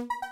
you